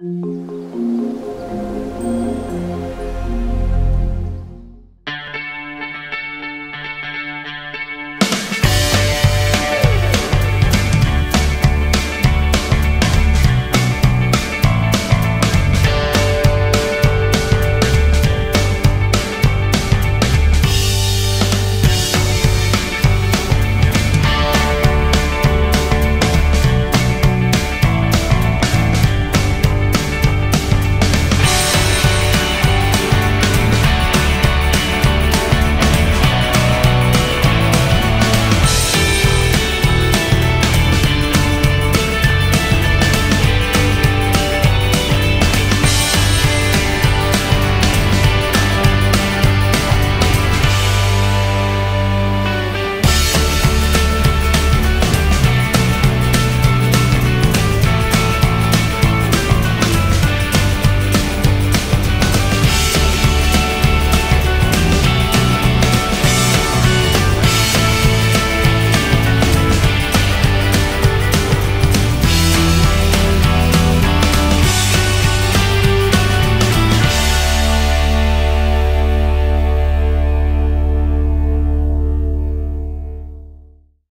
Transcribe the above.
you